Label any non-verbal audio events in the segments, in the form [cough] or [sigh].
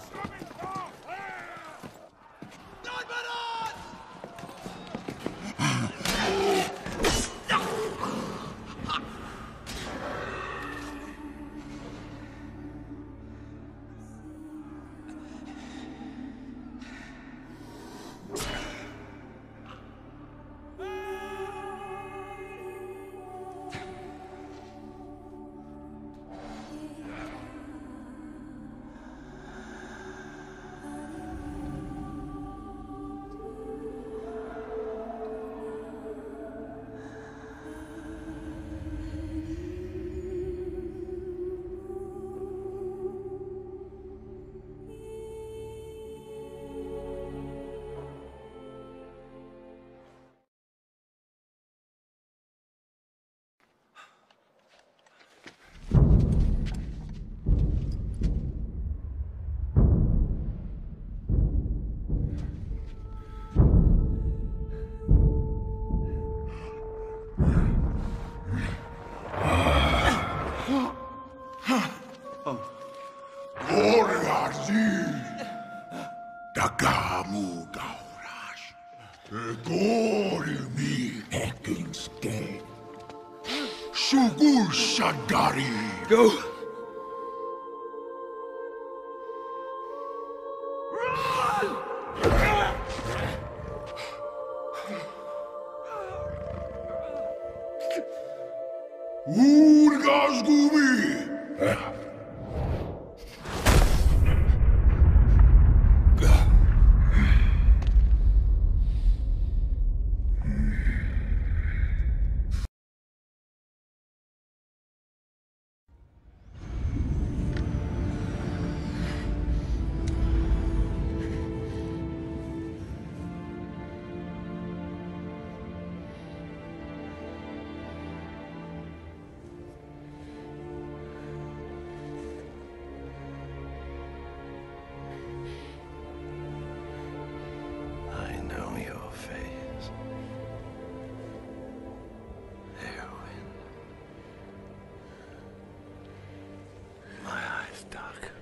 Destruction! Gloriasi! Dagamu gaurash. Egorimi ekinste. Shugul shadari. Go! Run. gumi! Eh? Eyes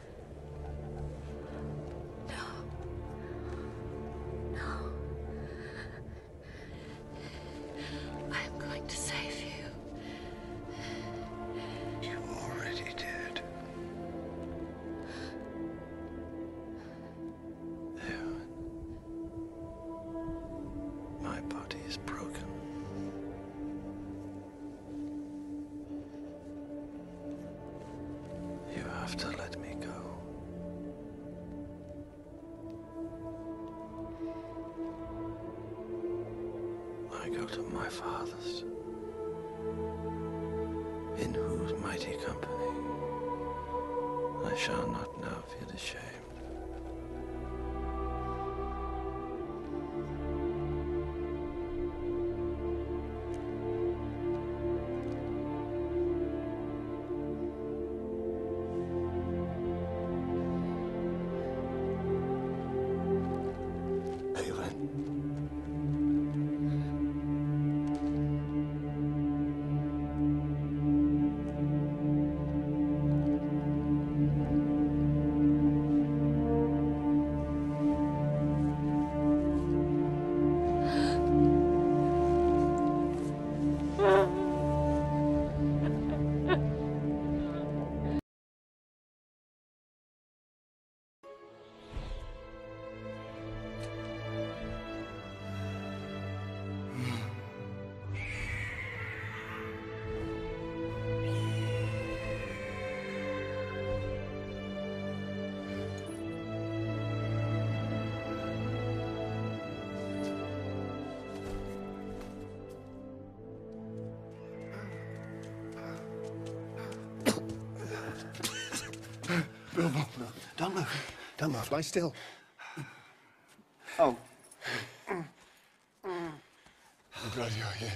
have to let me go. I go to my father's, in whose mighty company I shall not now feel ashamed. Bilbo, Don't move. Don't move. Lie still. Oh. I'm glad you're here.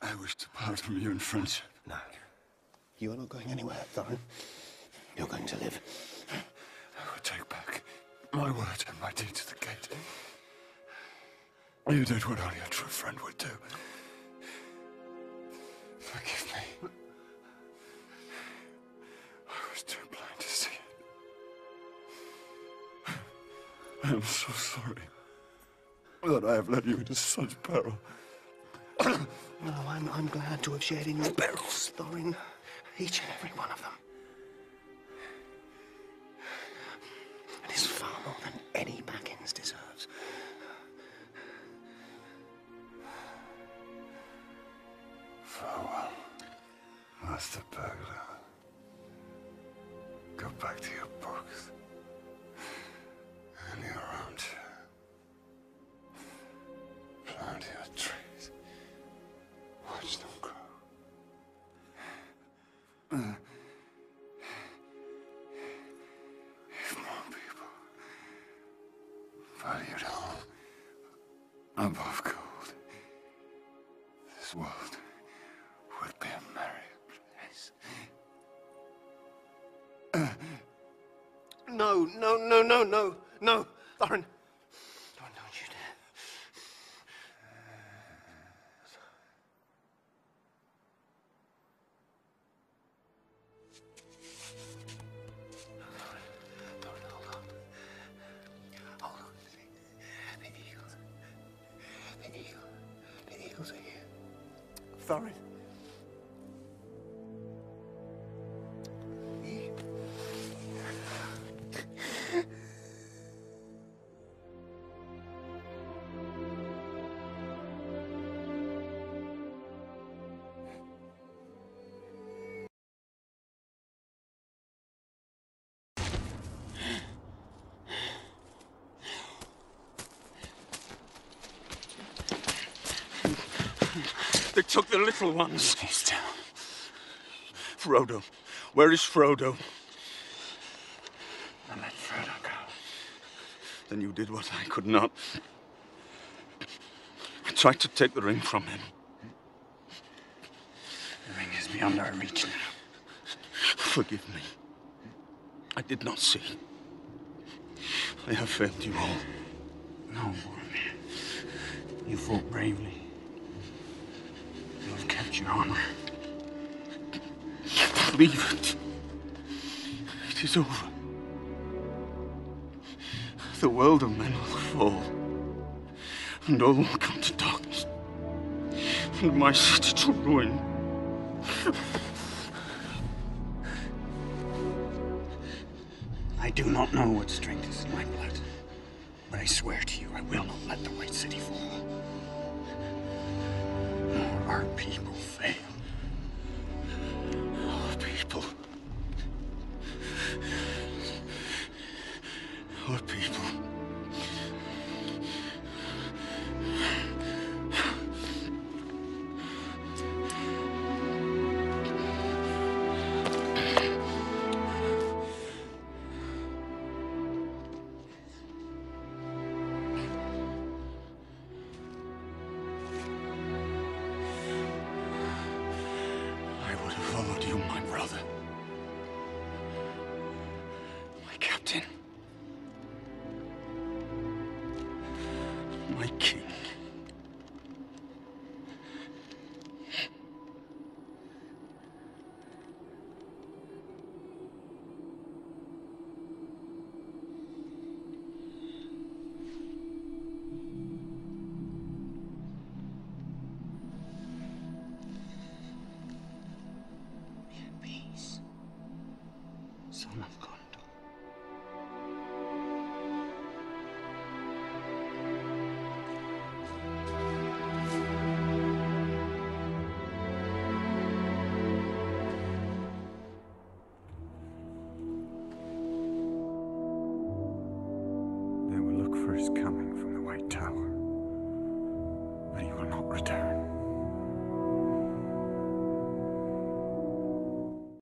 I wish to part from you in friendship. No. You are not going anywhere, Thorin. You're going to live. I will take back my word and my deed to the gate. You did what only a true friend would do. [laughs] I am so sorry that I have led you into such peril. No, [clears throat] oh, I'm, I'm glad to have shared in your perils, Thorin. Each and every one of them. It is far more than any Baggins deserves. Farewell, Master Burglar. Go back to your books Plant your trees. Watch them grow. Uh, if more people valued home above gold, this world would be a merry place. No, no, no, no, no, no, Thorin. Thorin, don't you dare. Thorin, Thorin, hold on. Hold on. The eagles. The eagles. The eagles are here. Thorin, took the little ones. He's down. Frodo. Where is Frodo? I let Frodo go. Then you did what I could not. I tried to take the ring from him. The ring is beyond our reach now. Forgive me. I did not see. I have failed you all. No, Boromir. You fought bravely. Kept your honor. Leave it. It is over. The world of men will fall. And all will come to darkness. And my city to ruin. I do not know what strength is in my blood, but I swear to you, I will not let the White City fall. Our people fail. My king.